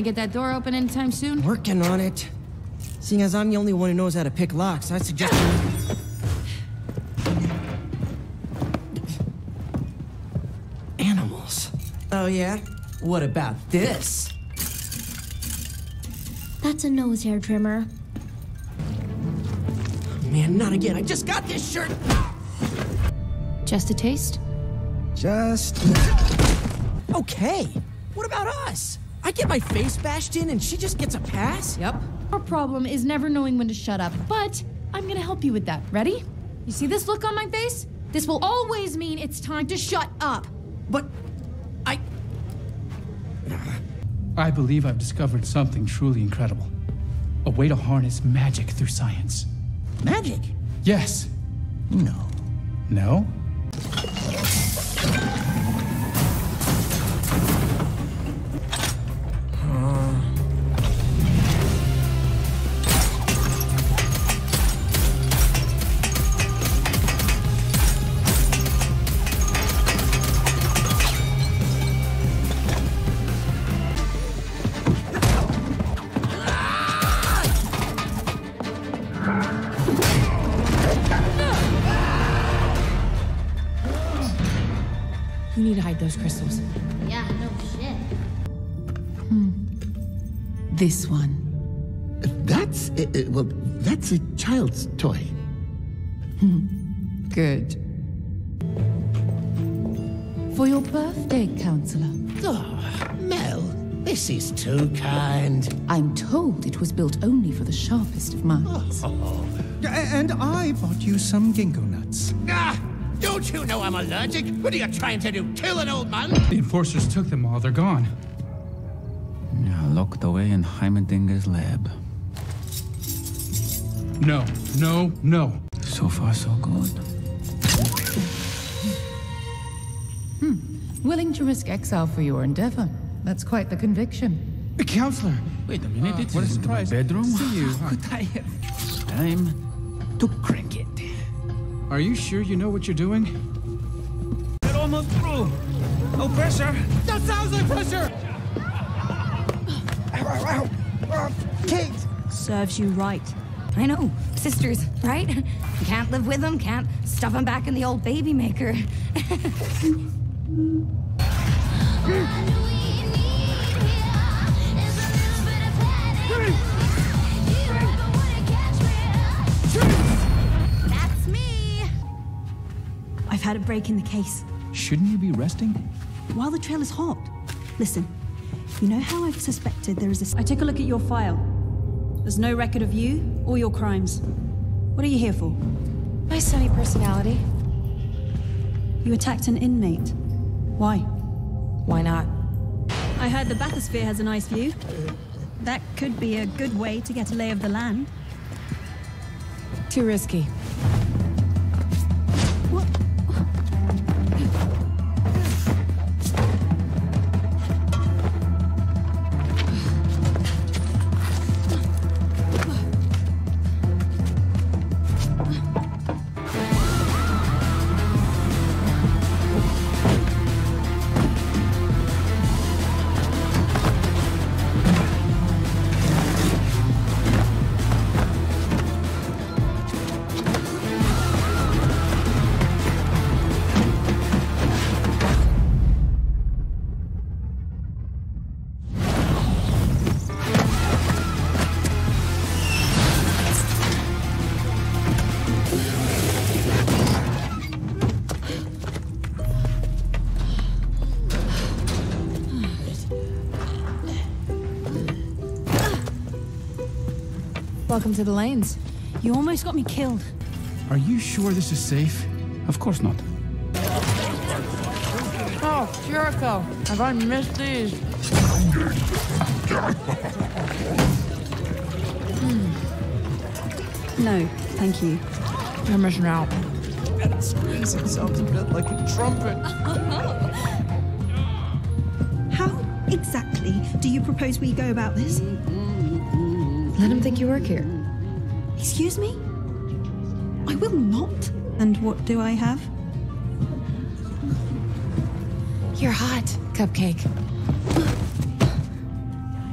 Gonna get that door open anytime soon? Working on it. Seeing as I'm the only one who knows how to pick locks, I suggest. Animals. Oh yeah? What about this? That's a nose hair trimmer. Man, not again. I just got this shirt. Just a taste? Just... Okay. What about us? I get my face bashed in and she just gets a pass? Yep. Our problem is never knowing when to shut up, but I'm gonna help you with that. Ready? You see this look on my face? This will always mean it's time to shut up. But... I... I believe I've discovered something truly incredible. A way to harness magic through science. Magic? Yes. No. No? Those crystals. Yeah, no shit. This one. That's, uh, well, that's a child's toy. Good. For your birthday, counselor. Oh, Mel, this is too kind. I'm told it was built only for the sharpest of minds. And I bought you some ginkgo nuts. Ah! Don't you know I'm allergic? What are you trying to do? Kill an old man? The enforcers took them all. They're gone. Locked away in Heimerdinger's lab. No, no, no. So far, so good. Hmm. Willing to risk exile for your endeavor. That's quite the conviction. The counselor. Wait a minute, it's what a into surprise. bedroom. See you. How could I have? Time to crank it. Are you sure you know what you're doing? We're almost through. No pressure. That sounds like pressure! Ow, ow, ow! Uh, Kate! Serves you right. I know, sisters, right? Can't live with them, can't stuff them back in the old baby maker. had a break in the case. Shouldn't you be resting? While the trail is hot. Listen, you know how I've suspected there is a. I took a look at your file. There's no record of you or your crimes. What are you here for? My sunny personality. You attacked an inmate. Why? Why not? I heard the bathysphere has a nice view. That could be a good way to get a lay of the land. Too risky. What? Welcome to the lanes. You almost got me killed. Are you sure this is safe? Of course not. Oh, Jericho, have I missed these? Hmm. No, thank you. You're missing out. That squeezing sounds a bit like a trumpet. How exactly do you propose we go about this? Mm-hmm. Let him think you work here. Excuse me? I will not. And what do I have? You're hot, Cupcake.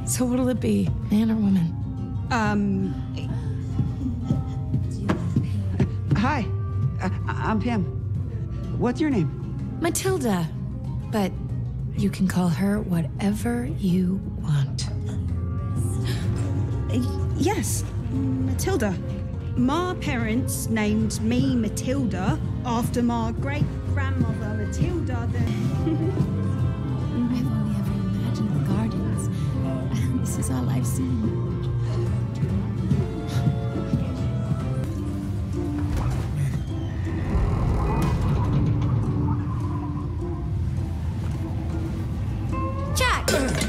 So what'll it be, man or woman? Um. Hi, uh, I'm Pam. What's your name? Matilda. But you can call her whatever you want. Uh, yes, Matilda. My parents named me Matilda after my great grandmother Matilda. The... I've only ever imagined the gardens. This is all I've seen. Jack!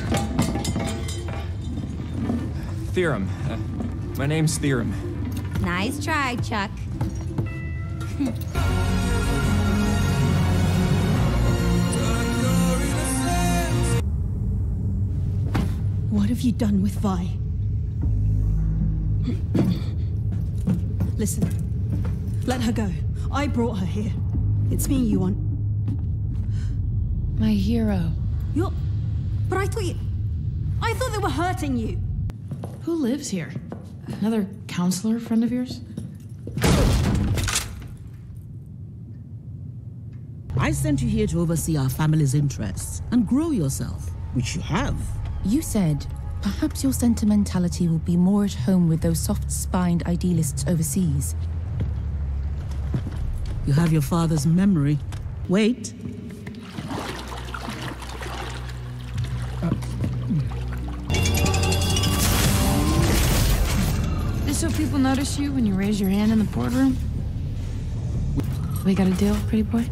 Theorem. Uh, my name's Theorem. nice try, Chuck. What have you done with Vi? Listen, let her go. I brought her here. It's me you want. My hero. You're. But I thought you. I thought they were hurting you. Who lives here? Another counselor friend of yours? I sent you here to oversee our family's interests and grow yourself, which you have. You said perhaps your sentimentality will be more at home with those soft spined idealists overseas. You have your father's memory. Wait. So people notice you when you raise your hand in the boardroom? We got a deal, pretty boy?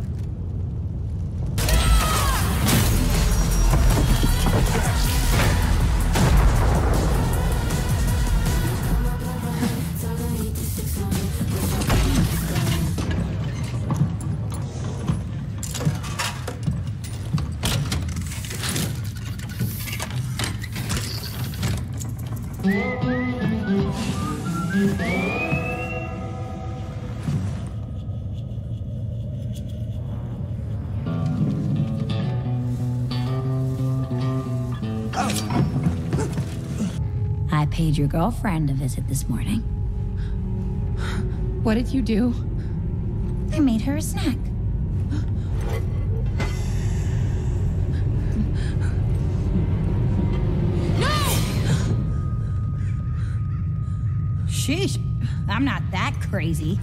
I paid your girlfriend a visit this morning. What did you do? I made her a snack. Sheesh, I'm not that crazy.